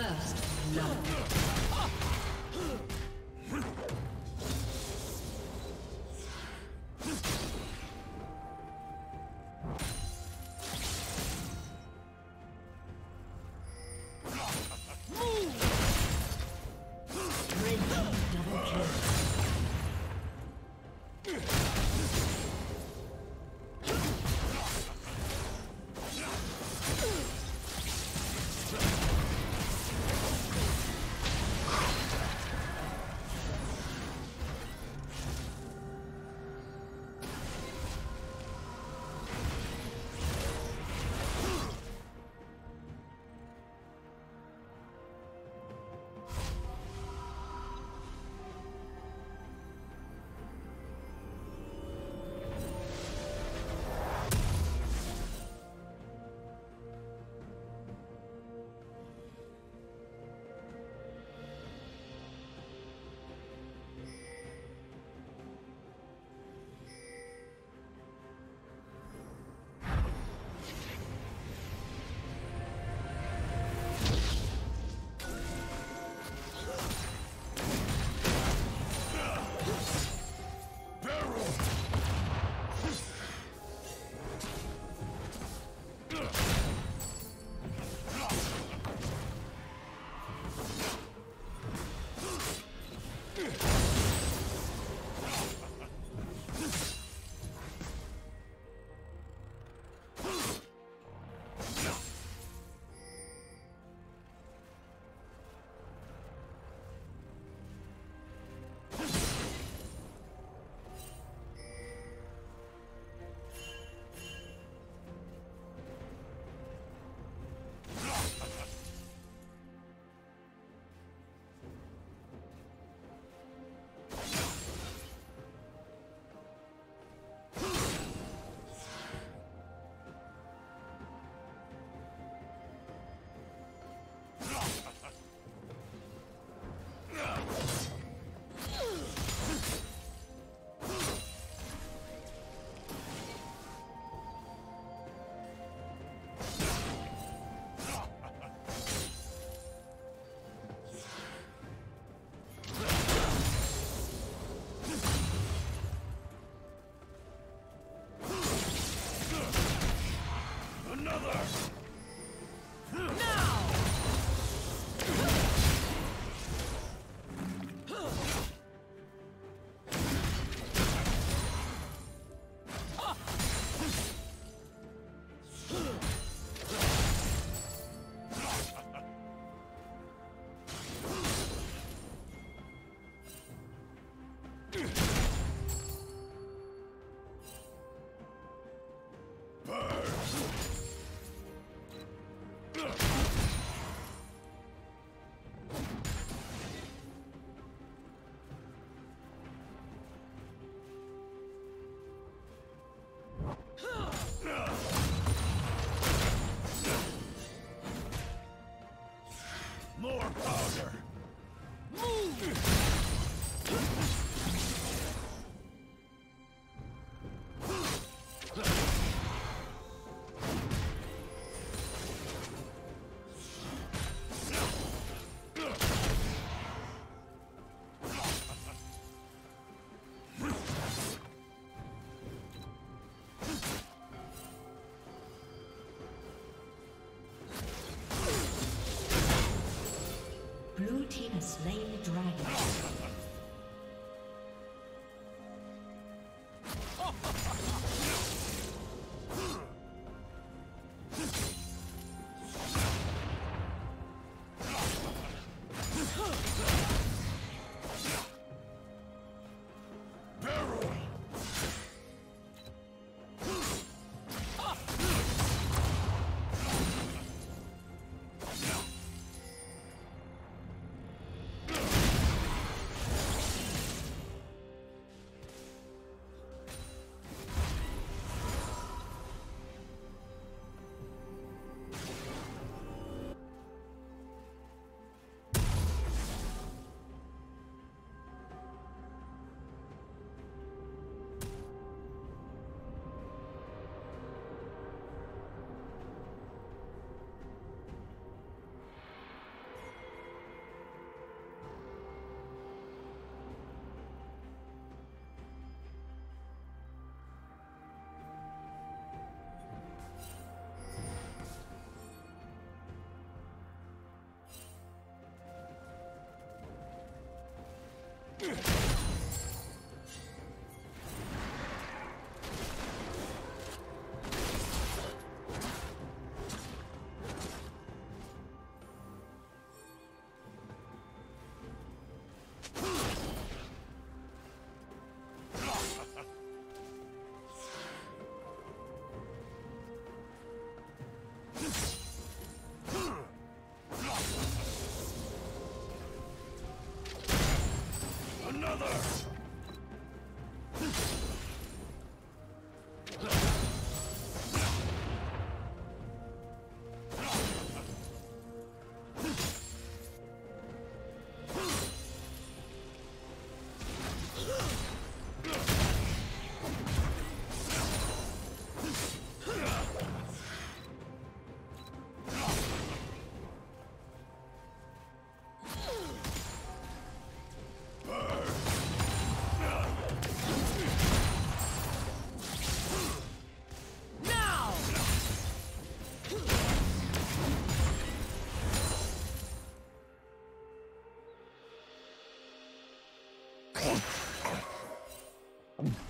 First love. Dragon. I'm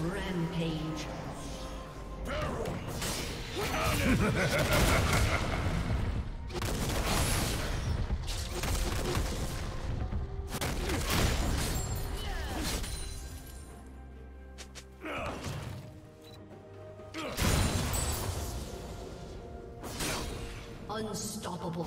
Rampage. Unstoppable.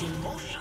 Dominating. That's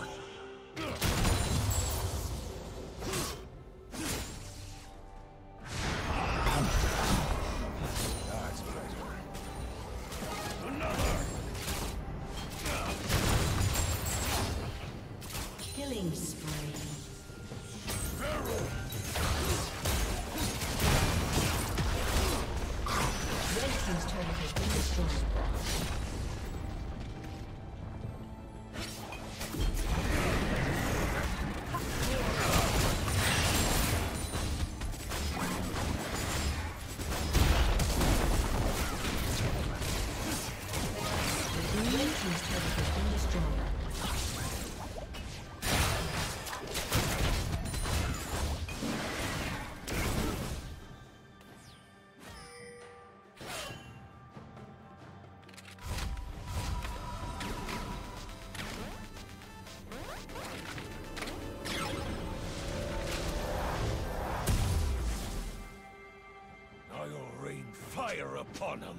upon them!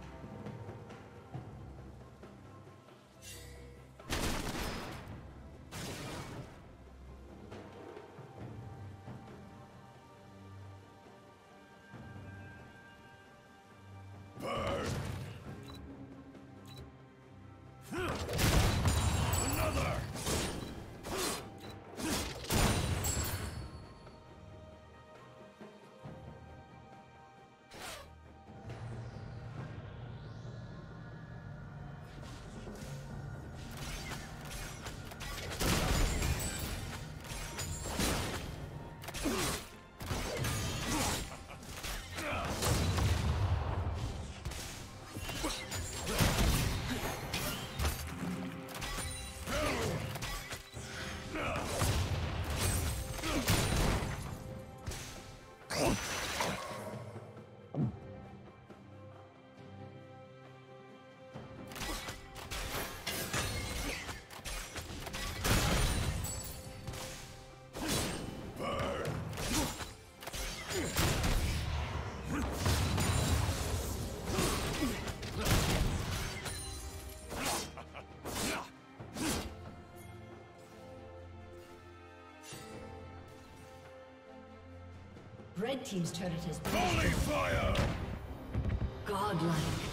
Red team's turret has been Holy fire! godlike.